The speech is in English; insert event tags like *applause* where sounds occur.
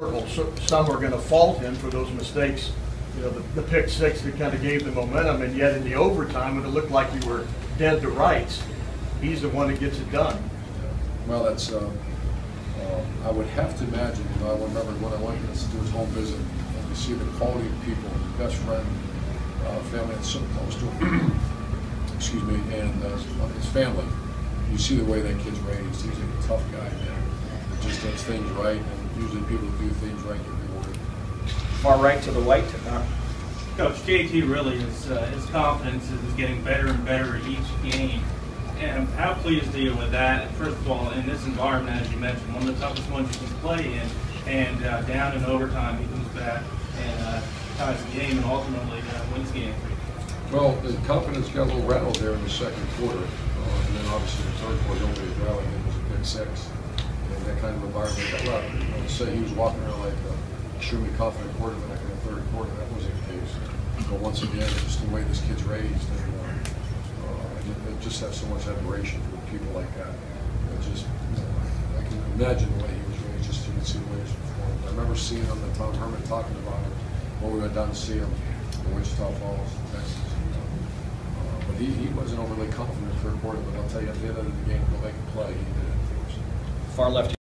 So- Some are gonna fault him for those mistakes, you know, the, the pick six that kind of gave the momentum, and yet in the overtime, when it looked like you were dead to rights, he's the one that gets it done. Well, that's, uh, uh, I would have to imagine, you know, I remember when I went to do his home visit, and you see the quality of people, best friend, uh, family that's so close to him, *clears throat* excuse me, and uh, his family. You see the way that kid's raised. He's That does things right, and usually people who do things right get rewarded. Far right to the white. Uh, Coach JT really is, uh, his confidence is getting better and better each game. And how pleased are you with that? First of all, in this environment, as you mentioned, one of the toughest ones you can play in, and uh, down in overtime, he comes back and uh, ties the game and ultimately uh, wins the game. Well, the confidence got a little rattled there in the second quarter, uh, and then obviously the third quarter, nobody was rallying, it was a pick six. That kind of environment got rattled. You know, to say he was walking around like an extremely confident quarterback in the third quarter, that wasn't the case. But once again, just the way this kid's raised, and uh, uh, I just have so much admiration for people like that. It just, you know, I can imagine the way he was raised, just you can see the way he was performed. I remember seeing him, and Tom Herman talking about him when we went down to see him in Wichita Falls, Texas. Uh, But he, he wasn't overly confident for a quarter, but I'll tell you, at the end of the game, go make a play, he did it far left.